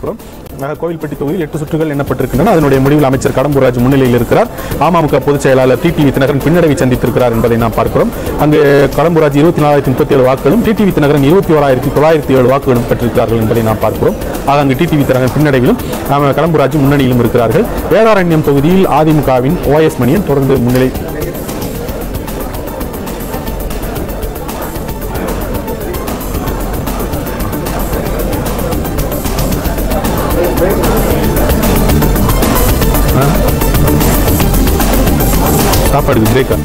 இருக்கிறோம். கோவில்பட்டி தொகுதியில் எட்டு சுற்றுகள் எண்ணப்பட்டிருக்கின்றன. அதனுடைய முடிவில் அமைச்சர் கடம்பூராஜ் முன்னிலையில் இருக்கிறார். அமமுக பொதுச் செயலாளர் டிடிவி தினகரன் பின்னடைவை சந்தித்திருக்கிறார் என்பதை நாம் பார்க்கிறோம். அங்கு கடம்பூராஜ் இருபத்தி நாலாயிரத்தி முப்பத்தி ஏழு வாக்குகளும் டிடிவி தினகரன் இருபத்தி ஓராயிரத்தி தொள்ளாயிரத்தி ஏழு வாக்குகளும் பெற்றிருக்கிறார்கள் என்பதை நாம் பார்க்கிறோம். ஆக அங்கு டிடிவி தினகரன் பின்னடைவிலும் கடம்பூராஜ் முன்னணியிலும் இருக்கிறார்கள். வேதாரண்யம் தொகுதியில் அதிமுகவின் ஓஎஸ் மணியன் தொடர்ந்து முன்னிலை சாப்பாடுக்கு பிரேக்கா